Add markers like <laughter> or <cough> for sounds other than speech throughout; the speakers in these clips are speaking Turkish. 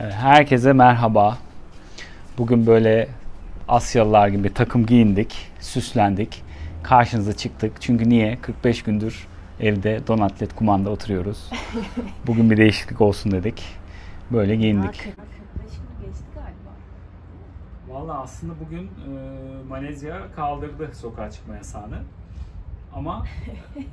Evet, Herkese merhaba. Bugün böyle Asyalılar gibi takım giyindik, süslendik. Karşınıza çıktık. Çünkü niye? 45 gündür evde donatlet kumanda oturuyoruz. <laughs> Bugün bir değişiklik olsun dedik. Böyle giyindik. 45 gün geçti galiba. Valla aslında bugün Malezya kaldırdı sokağa çıkma yasağını. Ama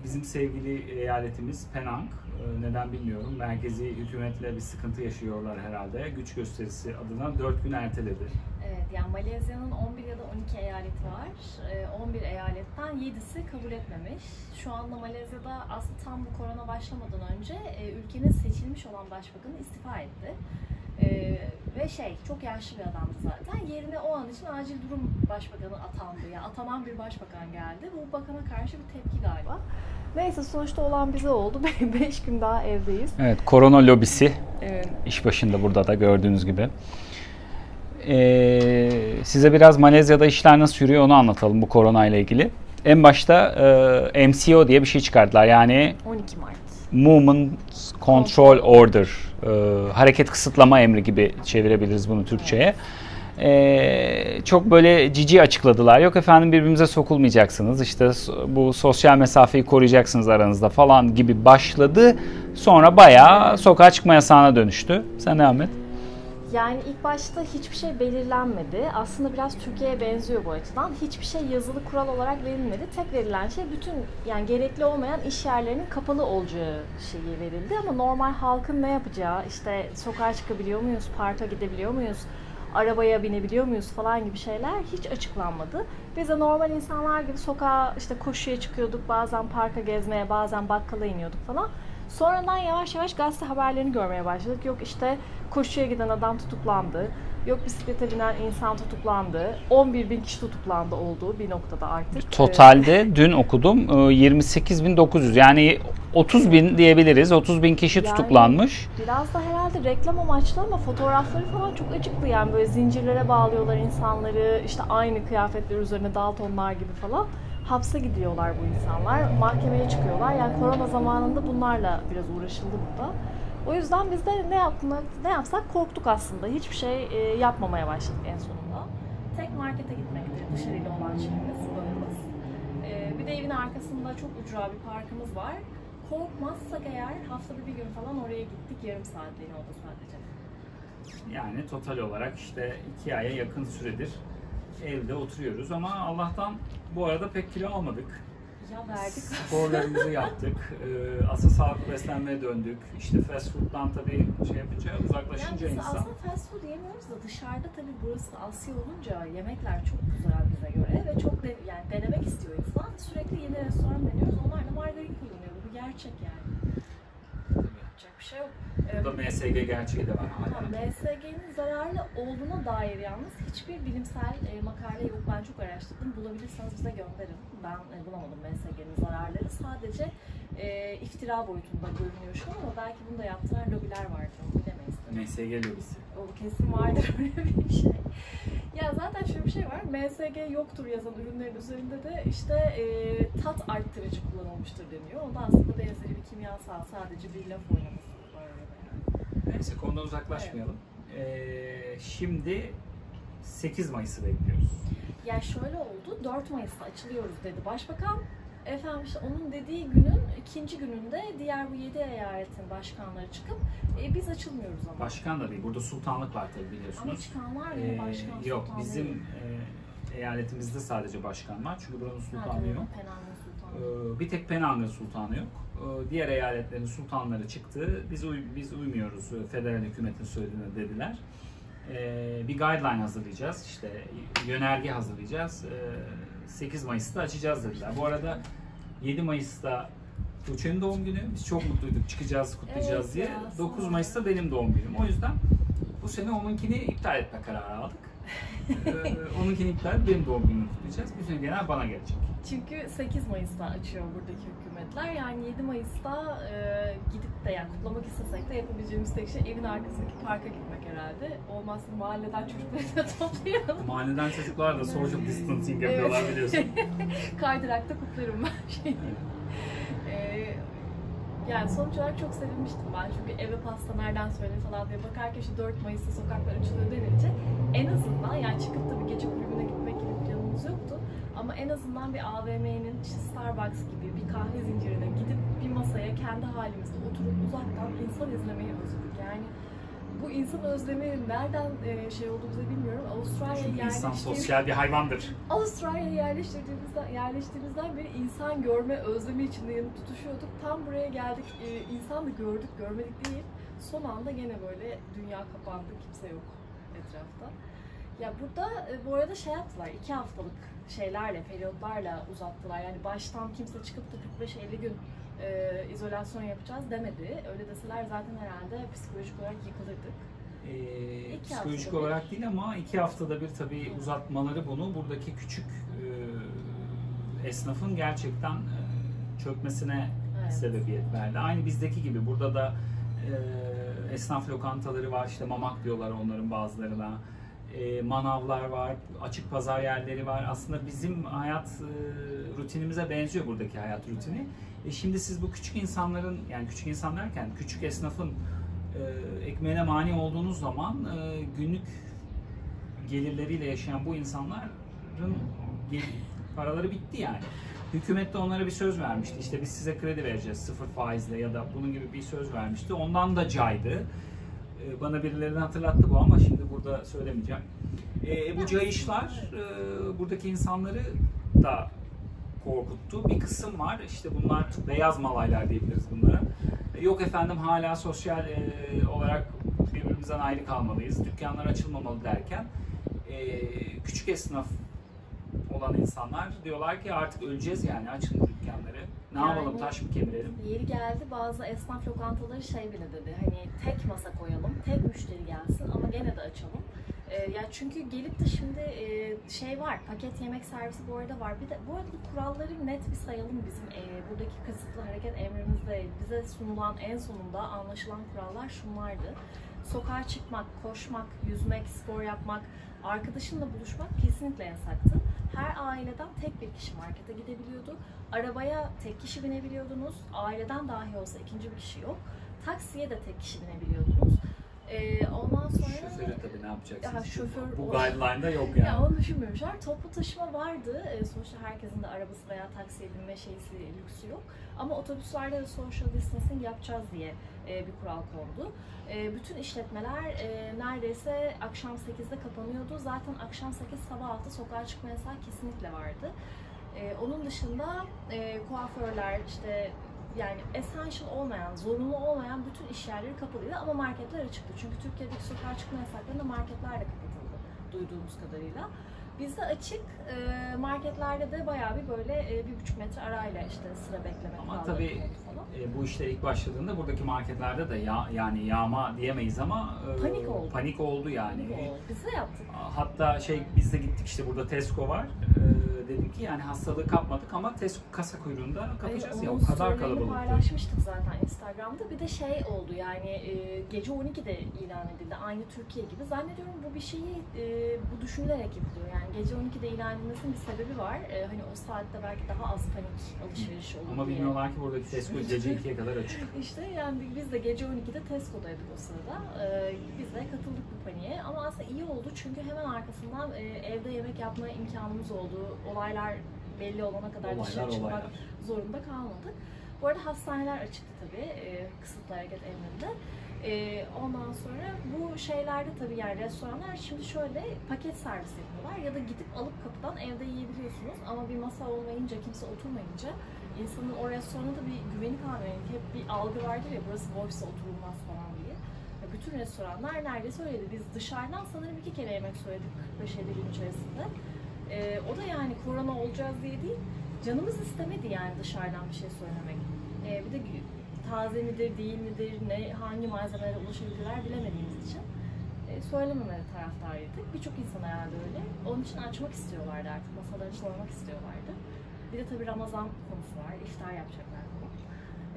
bizim sevgili eyaletimiz Penang, e, neden bilmiyorum, merkezi hükümetle bir sıkıntı yaşıyorlar herhalde. Güç gösterisi adına 4 gün erteledi. Evet, yani Malezya'nın 11 ya da 12 eyaleti var. Ee, 11 eyaletten 7'si kabul etmemiş. Şu anda Malezya'da aslında tam bu korona başlamadan önce e, ülkenin seçilmiş olan başbakanı istifa etti. Ee, ve şey, çok yaşlı bir adamdı zaten. Yerine o an için acil durum başbakanı atandı. Yani atanan bir başbakan geldi. Bu bakana karşı bir tepki galiba. Neyse sonuçta olan bize oldu. <laughs> 5 gün daha evdeyiz. Evet, korona lobisi Evet. iş başında burada da gördüğünüz gibi. Ee, size biraz Malezya'da işler nasıl yürüyor onu anlatalım bu korona ile ilgili. En başta e, MCO diye bir şey çıkardılar. Yani 12 Mart. Movement Control Order, e, hareket kısıtlama emri gibi çevirebiliriz bunu Türkçe'ye. E, çok böyle cici açıkladılar. Yok efendim birbirimize sokulmayacaksınız. İşte bu sosyal mesafeyi koruyacaksınız aranızda falan gibi başladı. Sonra bayağı sokağa çıkma yasağına dönüştü. Sen devam et. Yani ilk başta hiçbir şey belirlenmedi. Aslında biraz Türkiye'ye benziyor bu açıdan. Hiçbir şey yazılı kural olarak verilmedi. Tek verilen şey bütün yani gerekli olmayan iş yerlerinin kapalı olacağı şeyi verildi. Ama normal halkın ne yapacağı, işte sokağa çıkabiliyor muyuz, parka gidebiliyor muyuz, arabaya binebiliyor muyuz falan gibi şeyler hiç açıklanmadı. Biz de normal insanlar gibi sokağa işte koşuya çıkıyorduk, bazen parka gezmeye, bazen bakkala iniyorduk falan. Sonradan yavaş yavaş gazete haberlerini görmeye başladık. Yok işte koşuya giden adam tutuklandı. Yok bisiklete binen insan tutuklandı. 11 bin kişi tutuklandı olduğu bir noktada artık. Totalde <laughs> dün okudum e, 28.900 yani 30 bin diyebiliriz. 30 bin kişi Yani- tutuklanmış. Biraz da herhalde reklam amaçlı ama fotoğrafları falan çok acıklı yani böyle zincirlere bağlıyorlar insanları işte aynı kıyafetler üzerine Daltonlar gibi falan hapse gidiyorlar bu insanlar mahkemeye çıkıyorlar yani korona zamanında bunlarla biraz uğraşıldı burada. O yüzden biz de ne yapmak ne yapsak korktuk aslında hiçbir şey e, yapmamaya başladık en sonunda. Tek markete gitmekti dışarıyla olan şeyimiz, bağımız. E, bir de evin arkasında çok ücra bir parkımız var. Korkmazsak eğer haftada bir gün falan oraya gittik yarım saatliğine o da sadece. Yani total olarak işte iki aya yakın süredir evde oturuyoruz ama Allah'tan bu arada pek kilo almadık. Ya verdik. Sporlarımızı yaptık. Ee, <laughs> asıl sağlıklı beslenmeye döndük. İşte fast food'dan tabii şey yapınca Yani uzaklaşınca biz insan. aslında fast food yemiyoruz da dışarıda tabii burası Asya olunca yemekler çok güzel bize göre ve çok de, yani denemek istiyor insan. Sürekli yeni restoran deniyoruz. Onlar da margarin kullanıyor. Bu gerçek yani. Yapacak bir şey yok. Ee, Burada MSG gerçeği de var hala. MSG'nin zararlı olduğuna dair yalnız hiçbir bilimsel e, makale yok. Ben çok araştırdım. Bulabilirseniz bize gönderin. Ben e, bulamadım MSG'nin zararları. Sadece e, iftira boyutunda görünüyor şu an ama belki bunu da yaptıran lobiler vardır. Bilemeyiz. MSG lobisi. O kesin vardır <laughs> öyle bir şey. Ya zaten şöyle bir şey var. MSG yoktur yazan ürünlerin üzerinde de işte e, tat arttırıcı kullanılmıştır deniyor. Onda aslında benzeri bir kimyasal sadece bir laf oynaması var yani. Neyse konudan uzaklaşmayalım. Ee, şimdi 8 Mayıs'ı bekliyoruz. Yani şöyle oldu, 4 Mayıs'ta açılıyoruz dedi başbakan. Efendim işte onun dediği günün ikinci gününde diğer bu 7 eyaletin başkanları çıkıp e, biz açılmıyoruz ama. Başkan da değil. Burada sultanlık var tabii ama biliyorsunuz. çıkanlar Ee, yine başkan yok sultanlığı. bizim e, eyaletimizde sadece başkan var. Çünkü buranın sultanı yok. Ee, Bir tek Penang'ın sultanı yok. Ee, Diğer eyaletlerin sultanları çıktı. Biz uy- biz uymuyoruz federal hükümetin söylediğine dediler. Ee, Bir guideline hazırlayacağız. İşte yönerge hazırlayacağız. Ee, 8 Mayıs'ta açacağız dediler. Bu arada 7 Mayıs'ta Tuğçe'nin doğum günü. Biz çok mutluyduk. Çıkacağız, kutlayacağız Evet diye. ya, 9 sağ ol. Mayıs'ta benim doğum günüm. O yüzden bu sene onunkini iptal etme kararı aldık. Ee, onunkini iptal benim doğum günümü kutlayacağız. Bütün genel bana gelecek. Çünkü 8 Mayıs'ta açıyor buradaki hükümetler. Yani 7 Mayıs'ta e, gidip de yani kutlamak istesek de yapabileceğimiz tek şey evin arkasındaki parka gitmek herhalde. Olmazsa mahalleden çocukları da <laughs> toplayalım. Mahalleden çocuklar da social distancing yapıyorlar biliyorsun. <laughs> Kaydırakta kutlarım ben şeyi. Yani sonuç olarak çok sevinmiştim ben çünkü eve pasta nereden söyledi falan diye bakarken işte 4 Mayıs'ta sokaklar açılıyor denince en azından yani çıkıp da bir gece kulübüne gitmek gibi planımız yoktu. Ama en azından bir AVM'nin işte Starbucks gibi bir kahve zincirine gidip bir masaya kendi halimizde oturup uzaktan insan izlemeyi özledik. Yani bu insan özlemi nereden e, şey olduğumuzu bilmiyorum. Avustralya'ya Çünkü insan sosyal bir hayvandır. Avustralya'ya yerleştirdiğimizden, yerleştiğimizden beri insan görme özlemi içinde yanıp tutuşuyorduk. Tam buraya geldik, e, insan da gördük, görmedik değil. Son anda gene böyle dünya kapandı, kimse yok etrafta. Ya burada e, bu arada şey yaptılar, iki haftalık şeylerle, periyotlarla uzattılar. Yani baştan kimse çıkıp da 45-50 gün e, izolasyon yapacağız demedi. Öyle deseler zaten herhalde psikolojik olarak yıkılırdık. İki psikolojik haftada bir. olarak değil ama iki haftada bir tabii uzatmaları bunu buradaki küçük e, esnafın gerçekten e, çökmesine Evet. sebebiyet verdi. Aynı bizdeki gibi burada da e, esnaf lokantaları var işte mamak diyorlar onların bazılarına. E, manavlar var, açık pazar yerleri var. Aslında bizim hayat e, rutinimize benziyor buradaki hayat rutini. E şimdi siz bu küçük insanların yani küçük insan derken küçük esnafın e, ekmeğine mani olduğunuz zaman günlük gelirleriyle yaşayan bu insanların paraları bitti yani. Hükümet de onlara bir söz vermişti. İşte biz size kredi vereceğiz sıfır faizle ya da bunun gibi bir söz vermişti. Ondan da caydı. E, Bana birilerini hatırlattı bu ama şimdi burada söylemeyeceğim. E, bu cayışlar e, buradaki insanları da korkuttu. Bir kısım var. İşte bunlar beyaz malaylar diyebiliriz bunlara. E, Yok efendim hala sosyal e, olarak birbirimizden ayrı kalmalıyız. Dükkanlar açılmamalı derken küçük esnaf olan insanlar diyorlar ki artık öleceğiz yani açın dükkanları. Ne Yani- yapalım taş mı kemirelim? Yeri geldi bazı esnaf lokantaları şey bile dedi hani tek masa koyalım, tek müşteri gelsin ama gene de açalım. Ee, ya çünkü gelip de şimdi e, şey var, paket yemek servisi bu arada var. Bir de bu arada kuralları net bir sayalım bizim e, buradaki kısıtlı hareket emrimizde bize sunulan en sonunda anlaşılan kurallar şunlardı. Sokağa çıkmak, koşmak, yüzmek, spor yapmak, arkadaşınla buluşmak kesinlikle yasaktı. Her aileden tek bir kişi markete gidebiliyordu. Arabaya tek kişi binebiliyordunuz. Aileden dahi olsa ikinci bir kişi yok. Taksiye de tek kişi binebiliyordunuz. Ee, ondan sonra... Şoförü tabii ne yapacaksınız? Ya şoför- bu guideline'da yok yani. Ya onu düşünmemişler. Toplu taşıma vardı. Ee, sonuçta herkesin de arabası veya taksiye binme şeysi, lüksü yok. Ama otobüslerde de social distancing yapacağız diye bir kural kondu. E, bütün işletmeler e, neredeyse akşam 8'de kapanıyordu. Zaten akşam 8 sabah 6 sokağa çıkma yasağı kesinlikle vardı. E, onun dışında e, kuaförler işte yani essential olmayan, zorunlu olmayan bütün iş yerleri kapalıydı ama marketler açıktı. Çünkü Türkiye'deki sokağa çıkma yasaklarında marketler de kapatıldı duyduğumuz kadarıyla. Bizde açık, e, marketlerde de bayağı bir böyle e, bir buçuk metre arayla işte sıra bekleme Ama tabii. E, bu işler ilk başladığında buradaki marketlerde de ya, yani yağma diyemeyiz ama e, Panik oldu. panik oldu yani. Oo, Biz de yaptık. Hatta şey biz de gittik işte burada Tesco var. E, dedim ki yani hastalığı kapmadık ama Tesco kasa kuyruğunda kapacağız Ay, ya o kadar kalabalıktı. paylaşmıştık zaten Instagram'da. Bir de şey oldu yani e, gece 12'de ilan edildi. Aynı Türkiye gibi. Zannediyorum bu bir şeyi e, bu düşünülerek yapılıyor. Yani gece 12'de ilan edilmesinin bir sebebi var. E, hani o saatte belki daha az panik alışveriş olur Ama diye. bilmiyorlar ki buradaki Tesco gece <laughs> 2'ye kadar açık. İşte yani biz de gece 12'de Tesco'daydık o sırada. Ee, biz de katıldık bu paniğe. Ama aslında iyi oldu çünkü hemen arkasından e, evde yemek yapma imkanımız oldu. Olaylar belli olana kadar Olaylar, dışarı çıkmak olaylar. zorunda kalmadık. Bu arada hastaneler açıktı tabii e, kısıtlı hareket emrinde. E, ondan sonra bu şeylerde tabii yani restoranlar şimdi şöyle paket servis yapıyorlar ya da gidip alıp kapıdan evde yiyebiliyorsunuz ama bir masa olmayınca kimse oturmayınca insanın o restoranda da bir güveni kalmıyor. Hep bir algı vardır ya burası boşsa oturulmaz falan diye. Ya bütün restoranlar neredeyse öyleydi. Biz dışarıdan sanırım iki kere yemek söyledik 45-50 gün içerisinde. Ee, o da yani korona olacağız diye değil, canımız istemedi yani dışarıdan bir şey söylemek. Ee, bir de taze midir, değil midir, ne hangi malzemelere ulaşabilirler bilemediğimiz için e, söylememeli taraftarıydık. Birçok insan herhalde öyle. Onun için açmak istiyorlardı artık, masaları sormak istiyorlardı. Bir de tabii Ramazan konusu var, iftar yapacaklar falan.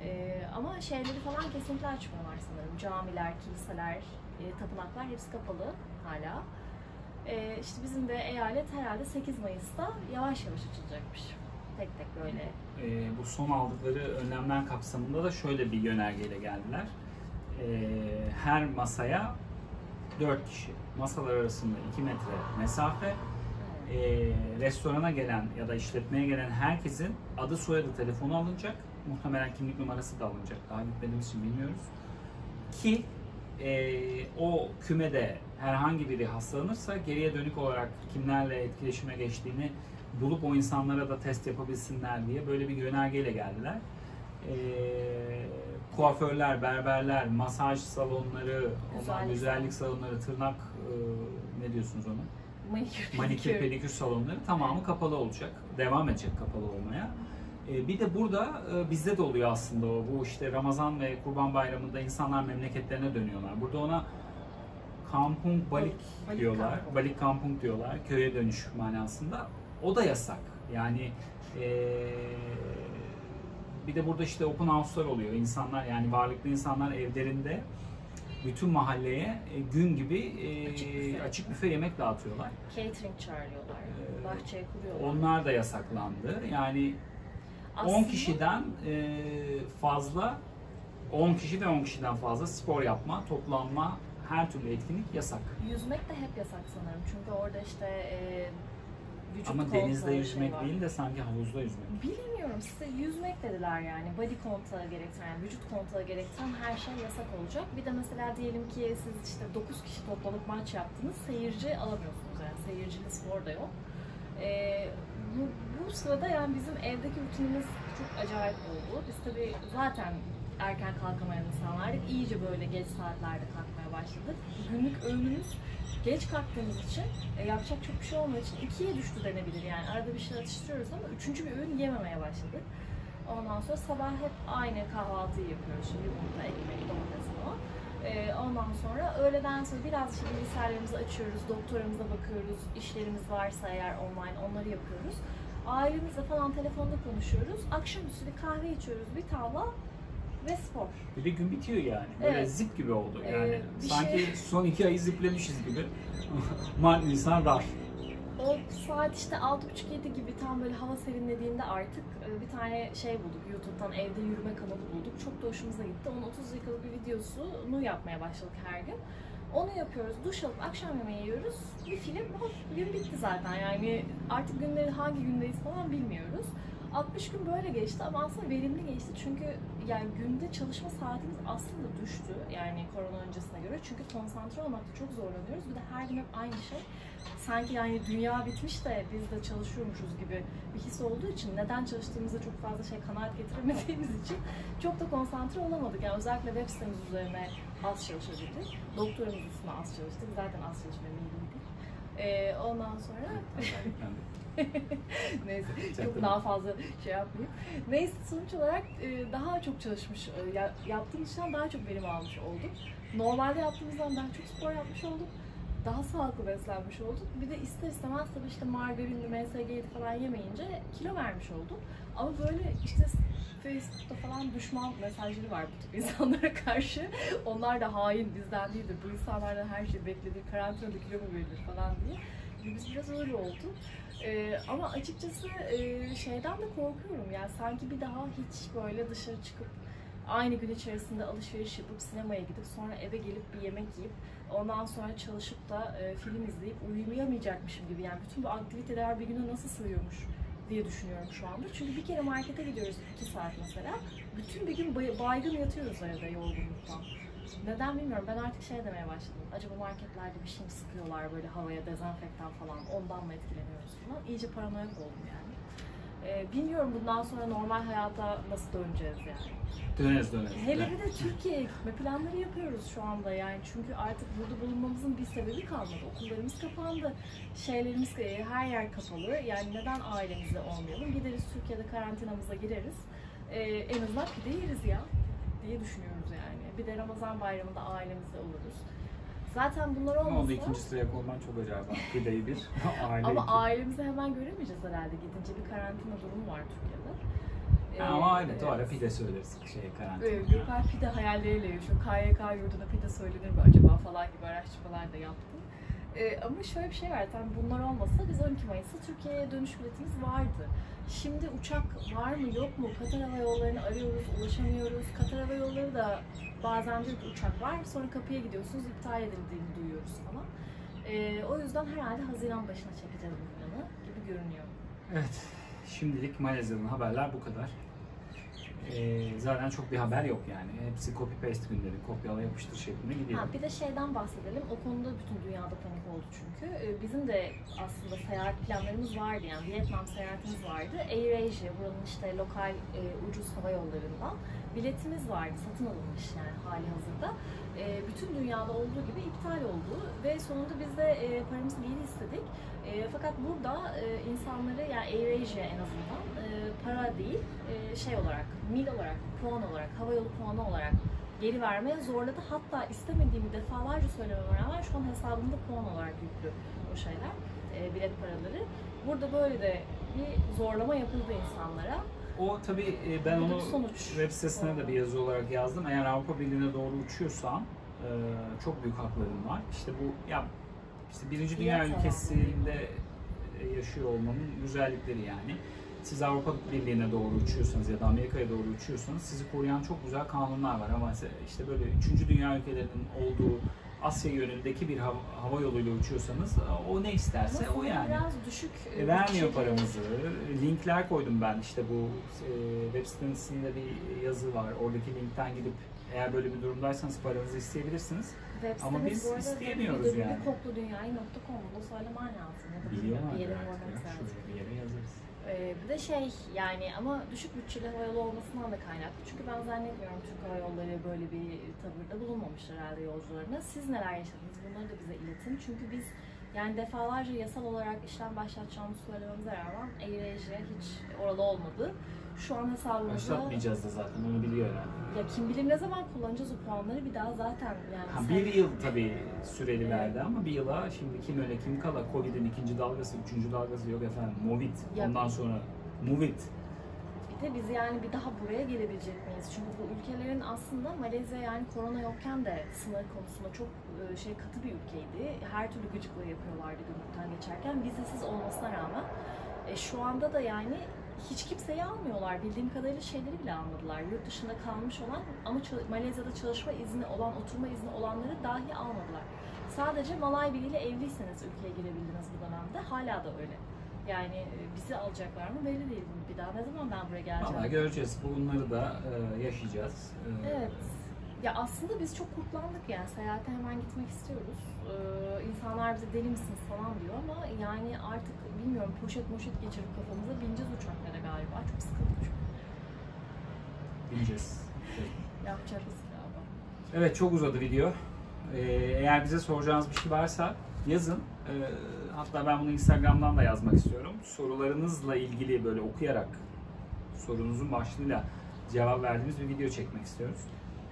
Ee, ama şeyleri falan kesinlikle açmıyorlar sanırım. Camiler, kiliseler, e, tapınaklar hepsi kapalı hala. Ee, işte bizim de eyalet herhalde 8 Mayıs'ta yavaş yavaş açılacakmış. tek tek böyle. e, bu son aldıkları önlemler kapsamında da şöyle bir yönergeyle geldiler. E, her masaya 4 kişi, masalar arasında 2 metre mesafe, e, restorana gelen ya da işletmeye gelen herkesin adı soyadı telefonu alınacak. Muhtemelen kimlik numarası da alınacak. Daha gitmediğimiz için bilmiyoruz. Ki e, o kümede herhangi biri hastalanırsa geriye dönük olarak kimlerle etkileşime geçtiğini bulup o insanlara da test yapabilsinler diye böyle bir yönergeyle geldiler. E, kuaförler, berberler, masaj salonları, Güzellik güzellik salonları, tırnak e, ne diyorsunuz ona? Manikür, Manikür, pedikür salonları tamamı kapalı olacak. Devam edecek kapalı olmaya. E, bir de burada e, bizde de oluyor aslında o. Bu işte Ramazan ve Kurban Bayramı'nda insanlar memleketlerine dönüyorlar. Burada ona kampung balik Balik diyorlar. kampung. Balik kampung diyorlar. Köye dönüş manasında. O da yasak. Yani e, bir de burada işte open house'lar oluyor. İnsanlar yani varlıklı insanlar evlerinde bütün mahalleye e, gün gibi e, Açık büfe. açık büfe yemek dağıtıyorlar. Catering çağırıyorlar. Ee, bahçeye kuruyorlar. Onlar da yasaklandı. Yani 10 Aslında- kişiden e, fazla 10 kişi ve 10 kişiden fazla spor yapma, toplanma, her türlü etkinlik yasak. Yüzmek de hep yasak sanırım. Çünkü orada işte e, vücut Ama denizde şey yüzmek var. değil de sanki havuzda yüzmek. Bilmiyorum size yüzmek dediler yani. Body kontağı gerektiren, vücut kontağı gerektiren her şey yasak olacak. Bir de mesela diyelim ki siz işte 9 kişi toplanıp maç yaptınız. Seyirci alamıyorsunuz yani. Seyircili spor da yok. Ee, bu, bu sırada yani bizim evdeki rutinimiz çok acayip oldu. Biz tabii zaten erken kalkamayan insanlardık. İyice böyle geç saatlerde kalkmaya başladık. Günlük öğünümüz geç kalktığımız için e, yapacak çok bir şey olmadığı için ikiye düştü denebilir yani. Arada bir şey atıştırıyoruz ama üçüncü bir öğün yememeye başladık. Ondan sonra sabah hep aynı kahvaltıyı yapıyoruz. Şimdi yumurta, ekmek, domates falan. Ee, ondan sonra öğleden sonra biraz işte bilgisayarlarımızı açıyoruz, doktoramıza bakıyoruz, işlerimiz varsa eğer online onları yapıyoruz. Ailemizle falan telefonda konuşuyoruz. Akşamüstü bir kahve içiyoruz, bir tavla ve spor. Bir de gün bitiyor yani. Böyle Evet. zip gibi oldu Ee, yani. bir Sanki şey- son iki ayı ziplemişiz gibi. <laughs> Mart, Nisan, dar. O saat işte 6.30-7 gibi tam böyle hava serinlediğinde artık e, bir tane şey bulduk. YouTube'dan evde yürüme kanalı bulduk. Çok da hoşumuza gitti. Onun 30 dakikalık bir videosunu yapmaya başladık her gün. Onu yapıyoruz. Duş alıp akşam yemeği yiyoruz. Bir film hop gün bitti zaten. Yani artık günleri hangi gündeyiz falan bilmiyoruz. 60 gün böyle geçti ama aslında verimli geçti çünkü yani günde çalışma saatimiz aslında düştü yani korona öncesine göre çünkü konsantre olmakta çok zorlanıyoruz bir de her gün hep aynı şey sanki yani dünya bitmiş de biz de çalışıyormuşuz gibi bir his olduğu için neden çalıştığımızda çok fazla şey kanaat getiremediğimiz <laughs> için çok da konsantre olamadık. Yani özellikle web sitemiz üzerine az çalışabildik. Doktorumuz üstüne az çalıştık. Zaten az çalışmaya meyilliydik. Ee, ondan sonra <laughs> neyse çok daha fazla şey yapmayayım. Neyse sonuç olarak e, daha çok çalışmış, e, ya- yaptığımız işten daha çok verim almış olduk. Normalde yaptığımızdan daha çok spor yapmış olduk. Daha sağlıklı beslenmiş olduk. Bir de ister istemez tabii işte margarinli, MSG'li falan yemeyince kilo vermiş olduk. Ama böyle işte Facebook'ta falan düşman mesajları var bu tip <laughs> insanlara karşı. Onlar da hain bizden değildir. Bu insanlardan her şey beklenir. Karantinada kilo mu verilir falan diye. Biz biraz öyle oldu. Ee, ama açıkçası e, şeyden de korkuyorum. Yani sanki bir daha hiç böyle dışarı çıkıp aynı gün içerisinde alışveriş yapıp sinemaya gidip sonra eve gelip bir yemek yiyip ondan sonra çalışıp da e, film izleyip uyuyamayacakmışım gibi. Yani bütün bu aktiviteler bir güne nasıl sığıyormuş diye düşünüyorum şu anda. Çünkü bir kere markete gidiyoruz iki saat mesela. Bütün bir gün bay- baygın yatıyoruz evde yorgunluktan. Neden bilmiyorum. Ben artık şey demeye başladım. Acaba marketlerde bir şey mi sıkıyorlar böyle havaya dezenfektan falan ondan mı etkileniyoruz falan. İyice paranoyak oldum yani. Ee, bilmiyorum bundan sonra normal hayata nasıl döneceğiz yani. Döneriz döneriz. Hele bir de Türkiye'ye gitme planları yapıyoruz şu anda yani çünkü artık burada bulunmamızın bir sebebi kalmadı. Okullarımız kapandı, şeylerimiz e, her yer kapalı. Yani neden ailemizle olmayalım? Gideriz Türkiye'de karantinamıza gireriz. Ee, en azından pide yeriz ya diye düşünüyoruz yani. Bir de Ramazan bayramında ailemizle oluruz. Zaten bunlar Ne olmasa... oldu ikinci sıraya konman çok acayip. Pideyi bir, <laughs> aile Ama iki. ailemizi hemen göremeyeceğiz herhalde. Gidince bir karantina durumu var Türkiye'de. Ha, Ama Ee, evet ara pide söyleriz şey karantina. Evet, Gökhan pide hayalleriyle yaşıyor. KYK yurduna pide söylenir mi acaba falan gibi araştırmalar da yaptım. Ee, ama şöyle bir şey var, tabii bunlar olmasa biz 12 Mayıs'ta Türkiye'ye dönüş biletimiz vardı. Şimdi uçak var mı yok mu? Katar Hava Yolları'nı arıyoruz, ulaşamıyoruz. Katar Hava Yolları da bazen diyor ki uçak var, sonra kapıya gidiyorsunuz, iptal edildiğini duyuyoruz falan. Ee, o yüzden herhalde Haziran başına çekeceğiz bu gibi görünüyor. Evet, şimdilik Malezya'dan haberler bu kadar. Ee, zaten çok bir haber yok yani. Hepsi copy paste günleri, kopyala yapıştır şeklinde gidiyor. Ha, bir de şeyden bahsedelim. O konuda bütün dünyada panik oldu çünkü. Ee, Bizim de aslında seyahat planlarımız vardı yani. Vietnam seyahatimiz vardı. AirAsia, buranın işte lokal e, ucuz hava yollarından biletimiz vardı. Satın alınmış yani hali hazırda. E, bütün dünyada olduğu gibi iptal oldu ve sonunda biz de e, paramızı geri istedik. E, fakat burada insanları yani AirAsia en azından para değil şey olarak, mil olarak, puan olarak, havayolu puanı olarak geri vermeye zorladı. Hatta istemediğimi defalarca söylememe rağmen şu an hesabımda puan olarak yüklü o şeyler, bilet paraları. Burada böyle de bir zorlama yapıldı insanlara. O tabii e, ben onu sonuç web sitesine de bir yazı olarak yazdım. Eğer Avrupa Birliği'ne doğru uçuyorsan e, çok büyük hakların var. İşte bu ya işte birinci dünya ülkesinde e, yaşıyor olmanın güzellikleri yani. Siz Avrupa Birliği'ne doğru uçuyorsanız ya da Amerika'ya doğru uçuyorsanız sizi koruyan çok güzel kanunlar var ama işte böyle üçüncü dünya ülkelerinin olduğu Asya yönündeki bir hava, hava yoluyla uçuyorsanız o ne isterse Ama o yani. Biraz düşük. E, vermiyor paramızı. Linkler koydum ben işte bu e, web sitesinde bir yazı var. Oradaki linkten gidip eğer böyle bir durumdaysanız paranızı isteyebilirsiniz. Web Ama biz isteyemiyoruz yani. www.kokludunyayı.com'da söylemen lazım. Ya da Biliyorum bir yere. Şuraya bir yere yazarız. Ee, bir de şey yani ama düşük bütçeli hava yolu olmasından da kaynaklı. Çünkü ben zannetmiyorum Türk Hava Yolları böyle bir tavırda bulunmamıştır herhalde yolcularına. Siz neler yaşadınız bunları da bize iletin. Çünkü biz yani defalarca yasal olarak işlem başlatacağımızı söylememize rağmen AirAsia hiç oralı olmadı. Şu an hesabımızda Başlatmayacağız da zaten onu biliyor yani. ya kim bilir ne zaman kullanacağız o puanları bir daha zaten yani Ha, sen- bir yıl tabii süreli verdi ama bir yıla şimdi kim öyle kim kala Covid'in ikinci dalgası, üçüncü dalgası yok efendim. Movid. Ya- Ondan sonra Movit. Bir de biz yani bir daha buraya gelebilecek miyiz? Çünkü bu ülkelerin aslında Malezya yani korona yokken de sınır konusunda çok e, şey katı bir ülkeydi. Her türlü gıcıklığı yapıyorlardı gümrükten geçerken vizesiz olmasına rağmen. E, şu anda da yani hiç kimseyi almıyorlar. Bildiğim kadarıyla şeyleri bile almadılar. Yurt dışında kalmış olan ama Malezya'da çalışma izni olan, oturma izni olanları dahi almadılar. Sadece Malay biriyle evliyseniz ülkeye girebildiniz bu dönemde. Hala da öyle. Yani e, bizi alacaklar mı belli değil. Bir daha ne zaman ben buraya geleceğim? Valla göreceğiz. Bunları da e, yaşayacağız. E, Evet. Ya aslında biz çok kurtlandık yani seyahate hemen gitmek istiyoruz. Ee, insanlar bize deli misiniz falan diyor ama yani artık bilmiyorum poşet moşet geçirip kafamıza bineceğiz uçaklara galiba. Çok sıkıntı çünkü. Bileceğiz. <laughs> Yapacağız galiba. Evet çok uzadı video. Ee, eğer bize soracağınız bir şey varsa yazın. Ee, hatta ben bunu Instagram'dan da yazmak istiyorum. Sorularınızla ilgili böyle okuyarak sorunuzun başlığıyla cevap verdiğimiz bir video çekmek istiyoruz.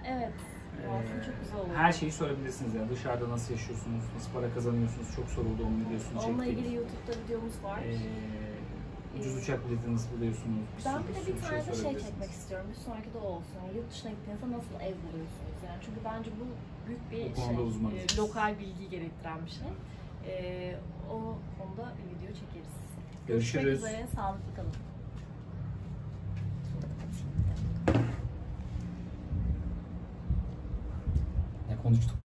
Evet. Ee, çok güzel olur. Her şeyi sorabilirsiniz ya. Dışarıda nasıl yaşıyorsunuz, nasıl para kazanıyorsunuz çok soruldu onun videosunu çektik. Onunla ilgili YouTube'da videomuz var. Ee, ucuz uçak bileti nasıl buluyorsunuz? ben sürü- bir de bir tane şey sorabilirsiniz. çekmek istiyorum. Bir sonraki de o olsun. Yani yurt dışına gittiğinizde nasıl ev buluyorsunuz? Yani çünkü bence bu büyük bir Bu şey, e, lokal bilgi gerektiren bir şey. E, o konuda bir video çekeriz. Görüşmek Görüşürüz. üzere. Sağlıklı kalın. Ne konuştuk?